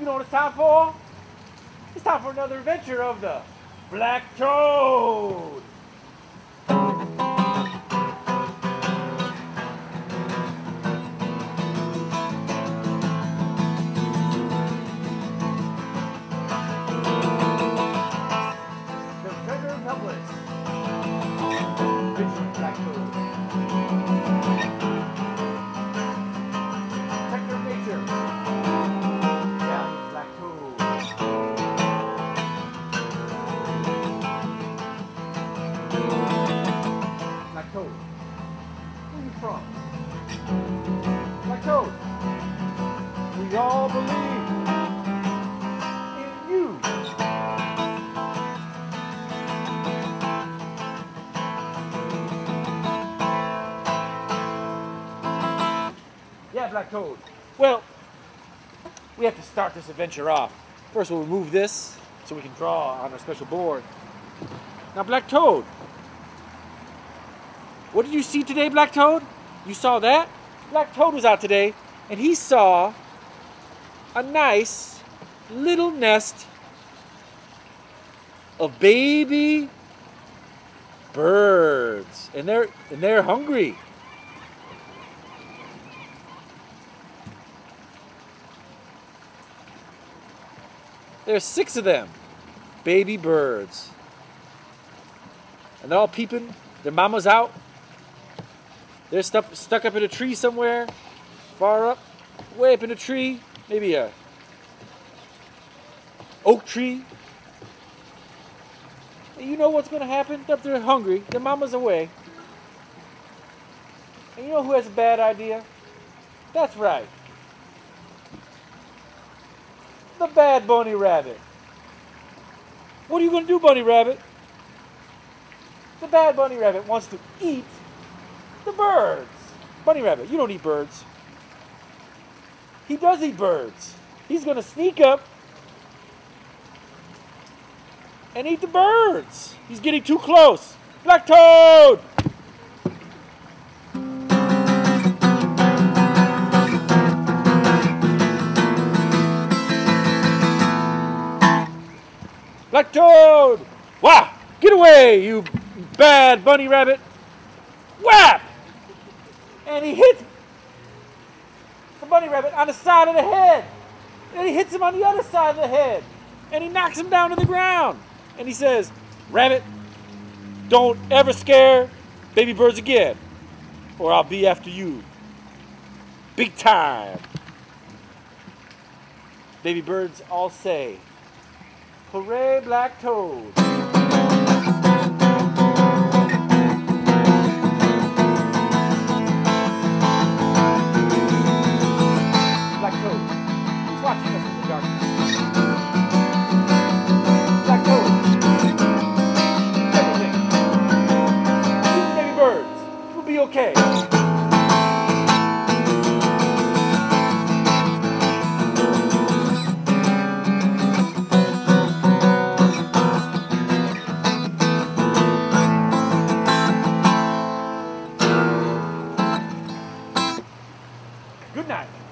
You know what it's time for? It's time for another adventure of the Black Toad. Yeah, Black Toad. Well, we have to start this adventure off. First, we'll remove this so we can draw on our special board. Now, Black Toad, what did you see today, Black Toad? You saw that? Black Toad was out today and he saw a nice little nest of baby birds. And they're and they're hungry. There's six of them, baby birds. And they're all peeping. Their mama's out. They're stuck, stuck up in a tree somewhere, far up, way up in a tree, maybe a oak tree. And you know what's going to happen? They're hungry, their mama's away. And you know who has a bad idea? That's right. The bad bunny rabbit. What are you going to do, bunny rabbit? The bad bunny rabbit wants to eat the birds. Bunny rabbit, you don't eat birds. He does eat birds. He's going to sneak up and eat the birds. He's getting too close. Black Toad! Toad! Wah! Get away, you bad bunny rabbit! Whap! And he hits the bunny rabbit on the side of the head. And he hits him on the other side of the head. And he knocks him down to the ground. And he says, Rabbit, don't ever scare baby birds again, or I'll be after you. Big time. Baby birds all say, Hooray, Black Toad. Good night.